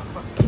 Akpas